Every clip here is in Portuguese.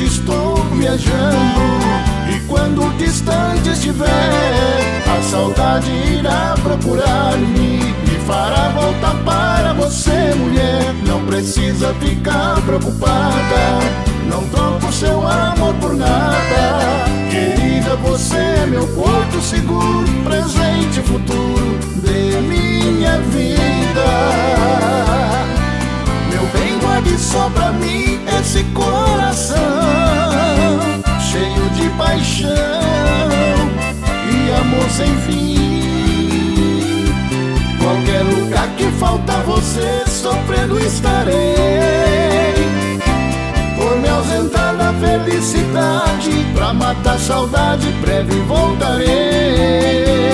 onde estou viajando. E quando distante estiver, a saudade irá procurar-me e fará voltar para você, mulher. Não precisa ficar preocupada, não troco seu amor por nada. Querida, você é meu porto seguro, presente e futuro de minha vida. Meu bem, guarde só pra mim esse corpo falta você, sofrendo estarei. Por me ausentar da felicidade, pra matar saudade, breve voltarei.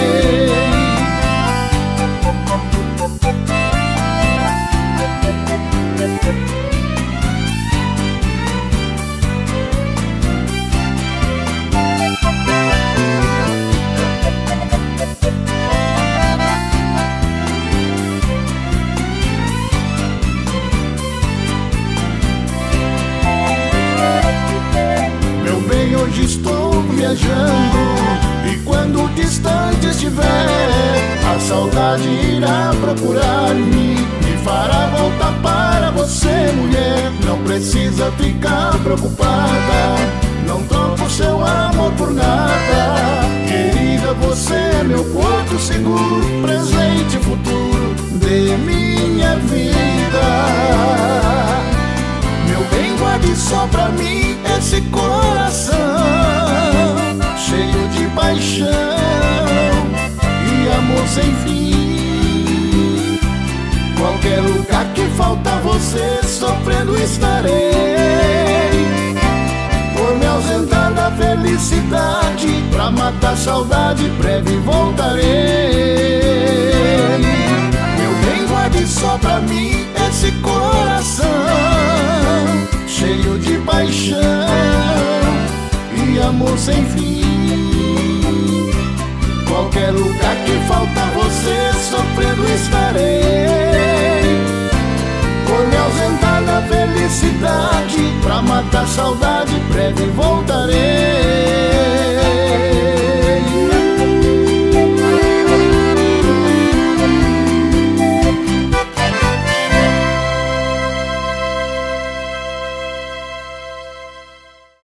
E quando distante estiver A saudade irá procurar-me E fará voltar para você, mulher. Não precisa ficar preocupada Não troco seu amor por nada. Querida, você é meu porto seguro Presente e futuro de minha vida. Meu bem, guarde só pra mim esse coração sem fim. Qualquer lugar que falta você, sofrendo estarei. Por me ausentar da felicidade, pra matar saudade, breve voltarei. Meu bem, guarde só pra mim esse coração cheio de paixão e amor sem fim. Estarei. Por me ausentar da felicidade, pra matar saudade, breve voltarei.